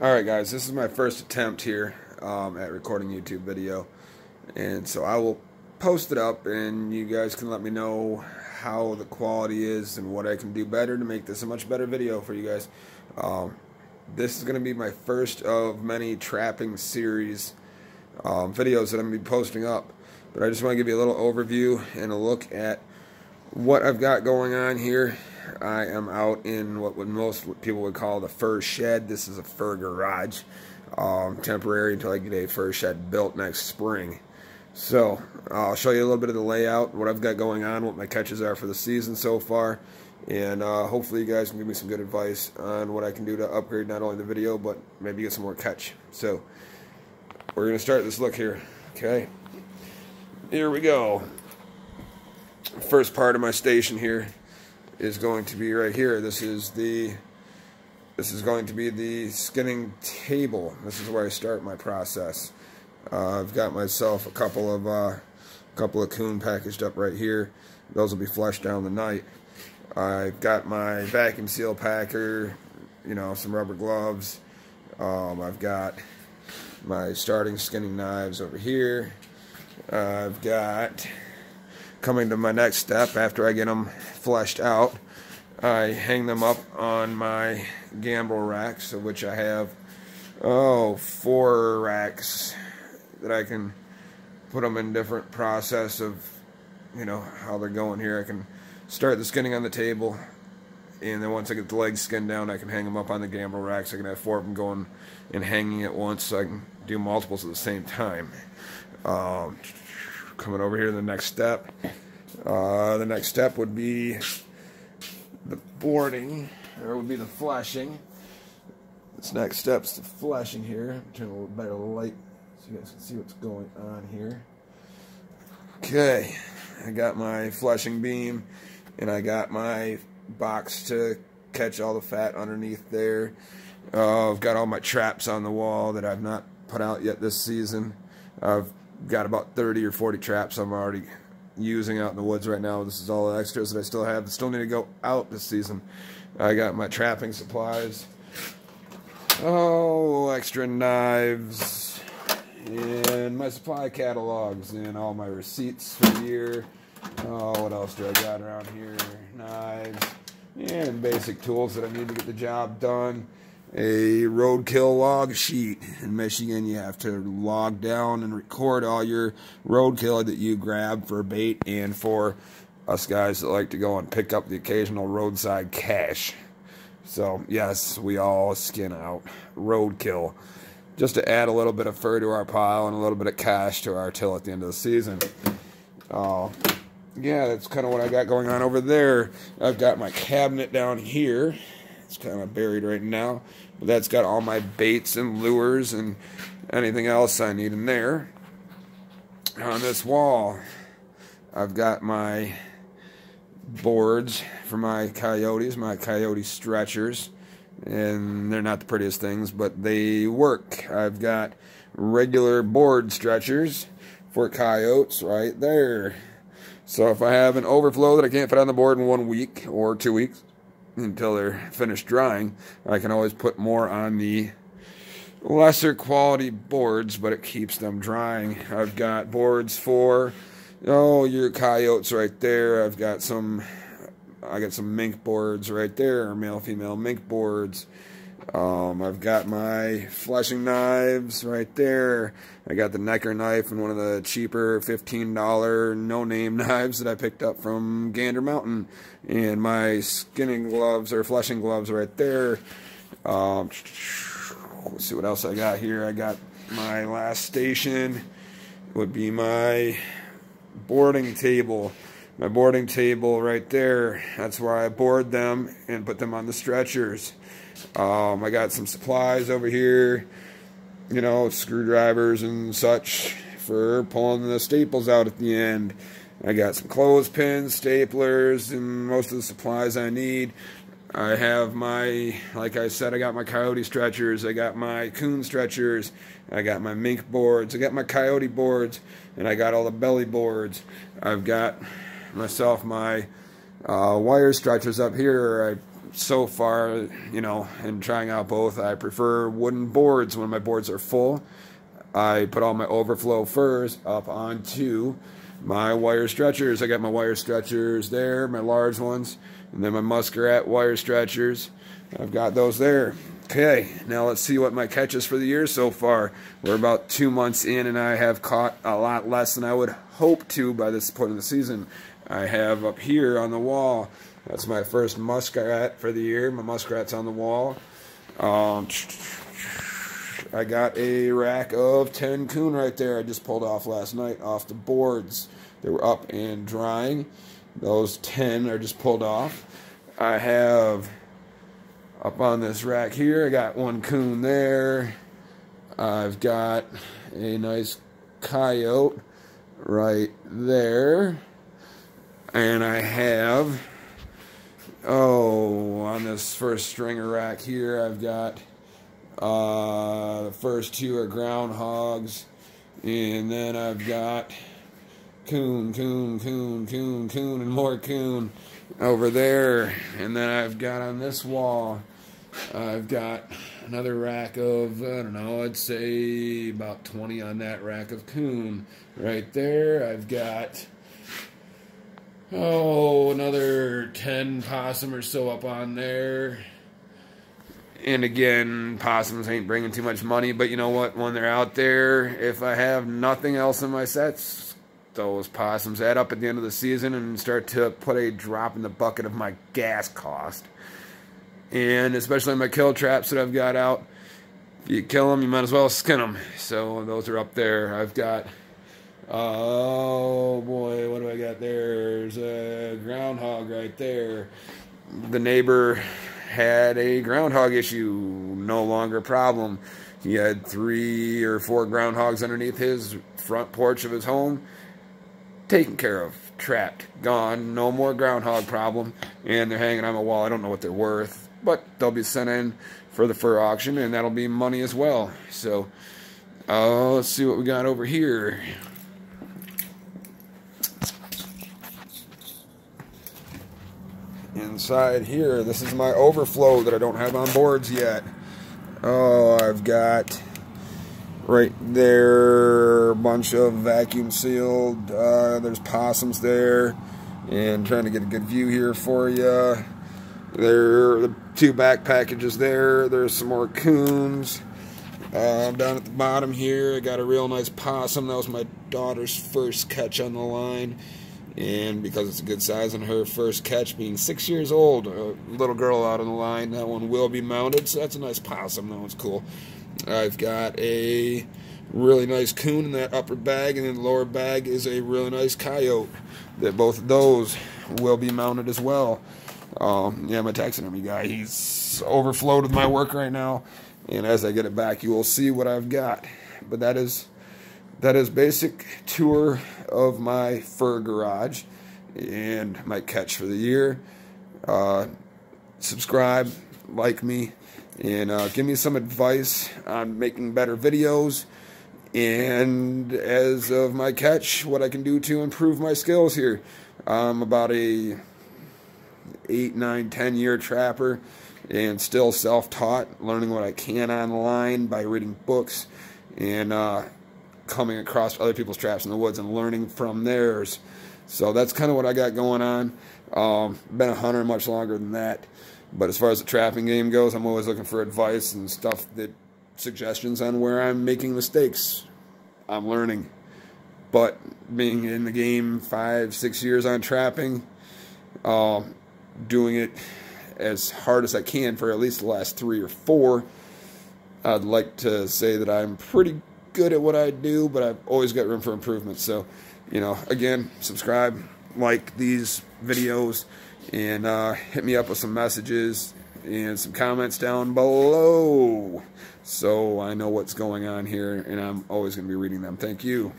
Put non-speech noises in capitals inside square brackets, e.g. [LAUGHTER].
Alright guys, this is my first attempt here um, at recording YouTube video. And so I will post it up and you guys can let me know how the quality is and what I can do better to make this a much better video for you guys. Um, this is going to be my first of many trapping series um, videos that I'm going to be posting up. But I just want to give you a little overview and a look at what I've got going on here I am out in what would most people would call the fur shed. This is a fur garage, um, temporary until I get a fur shed built next spring. So I'll show you a little bit of the layout, what I've got going on, what my catches are for the season so far, and uh, hopefully you guys can give me some good advice on what I can do to upgrade not only the video, but maybe get some more catch. So we're going to start this look here. Okay, here we go. First part of my station here is going to be right here. This is the this is going to be the skinning table. This is where I start my process. Uh, I've got myself a couple of uh, couple of coon packaged up right here. Those will be fleshed down the night. I've got my vacuum seal packer, you know, some rubber gloves. Um, I've got my starting skinning knives over here. I've got coming to my next step after I get them fleshed out. I hang them up on my gambrel racks, of which I have, oh, four racks that I can put them in different process of, you know, how they're going here. I can start the skinning on the table, and then once I get the legs skinned down, I can hang them up on the gambrel racks. I can have four of them going and hanging at once, so I can do multiples at the same time. Um, coming over here to the next step. Uh, the next step would be the boarding, or would be the fleshing. This next step's the fleshing here. Turn a little better light so you guys can see what's going on here. Okay, I got my fleshing beam, and I got my box to catch all the fat underneath there. Uh, I've got all my traps on the wall that I've not put out yet this season. I've got about 30 or 40 traps I'm already using out in the woods right now. This is all the extras that I still have. Still need to go out this season. I got my trapping supplies. Oh, extra knives. And my supply catalogs and all my receipts for the year. Oh, what else do I got around here? Knives. And basic tools that I need to get the job done a roadkill log sheet. In Michigan, you have to log down and record all your roadkill that you grab for bait and for us guys that like to go and pick up the occasional roadside cash. So, yes, we all skin out roadkill just to add a little bit of fur to our pile and a little bit of cash to our till at the end of the season. Uh, yeah, that's kind of what I got going on over there. I've got my cabinet down here it's kind of buried right now. But that's got all my baits and lures and anything else I need in there. On this wall, I've got my boards for my coyotes, my coyote stretchers. And they're not the prettiest things, but they work. I've got regular board stretchers for coyotes right there. So if I have an overflow that I can't fit on the board in one week or two weeks, until they're finished drying. I can always put more on the lesser quality boards, but it keeps them drying. I've got boards for, oh, your coyotes right there. I've got some, I got some mink boards right there, male, female mink boards. Um, I've got my fleshing knives right there. I got the Necker knife and one of the cheaper $15 no-name [LAUGHS] knives that I picked up from Gander Mountain. And my skinning gloves or fleshing gloves right there. Um, let's see what else I got here. I got my last station would be my boarding table. My boarding table right there. That's where I board them and put them on the stretchers. Um, I got some supplies over here, you know, screwdrivers and such for pulling the staples out at the end. I got some clothespins, staplers, and most of the supplies I need. I have my, like I said, I got my coyote stretchers, I got my coon stretchers, I got my mink boards, I got my coyote boards, and I got all the belly boards. I've got myself my uh, wire stretchers up here. I so far, you know, in trying out both, I prefer wooden boards when my boards are full. I put all my overflow furs up onto my wire stretchers. I got my wire stretchers there, my large ones, and then my muskrat wire stretchers. I've got those there. Okay, now let's see what my catches for the year so far. We're about two months in, and I have caught a lot less than I would hope to by this point in the season. I have up here on the wall, that's my first muskrat for the year. My muskrat's on the wall. Um, I got a rack of 10 coon right there I just pulled off last night off the boards. They were up and drying. Those 10 are just pulled off. I have up on this rack here, I got one coon there. I've got a nice coyote right there. And I have, oh, on this first stringer rack here, I've got uh, the first two are groundhogs. And then I've got coon, coon, coon, coon, coon, and more coon over there. And then I've got on this wall, I've got another rack of, I don't know, I'd say about 20 on that rack of coon. Right there, I've got, oh, another 10 possum or so up on there. And again, possums ain't bringing too much money, but you know what? When they're out there, if I have nothing else in my sets, those possums add up at the end of the season and start to put a drop in the bucket of my gas cost. And especially my kill traps that I've got out, if you kill them, you might as well skin them. So those are up there. I've got, oh boy, what do I got there? There's a groundhog right there. The neighbor had a groundhog issue, no longer a problem. He had three or four groundhogs underneath his front porch of his home, taken care of, trapped, gone, no more groundhog problem, and they're hanging on my wall. I don't know what they're worth, but they'll be sent in for the fur auction, and that'll be money as well. So, uh, let's see what we got over here. Inside here. This is my overflow that I don't have on boards yet. Oh, I've got right there a bunch of vacuum sealed. Uh, there's possums there. And trying to get a good view here for you. There are the two back packages there. There's some more coons. Uh, down at the bottom here, I got a real nice possum. That was my daughter's first catch on the line and because it's a good size and her first catch being six years old, a little girl out on the line, that one will be mounted, so that's a nice possum, that one's cool. I've got a really nice coon in that upper bag, and then the lower bag is a really nice coyote, that both of those will be mounted as well. Um, yeah, my taxidermy guy, he's overflowed with my work right now, and as I get it back, you will see what I've got. But that is that is basic tour of my fur garage and my catch for the year. Uh, subscribe, like me, and uh, give me some advice on making better videos. And as of my catch, what I can do to improve my skills here. I'm about a eight, nine, ten year trapper and still self-taught, learning what I can online by reading books and uh, coming across other people's traps in the woods and learning from theirs. So that's kind of what I got going on. Um, been a hunter much longer than that. But as far as the trapping game goes, I'm always looking for advice and stuff that suggestions on where I'm making mistakes. I'm learning. But being in the game five, six years on trapping, uh, doing it as hard as I can for at least the last three or four, I'd like to say that I'm pretty good at what I do, but I've always got room for improvement. So, you know, again, subscribe, like these videos, and uh, hit me up with some messages and some comments down below so I know what's going on here, and I'm always going to be reading them. Thank you.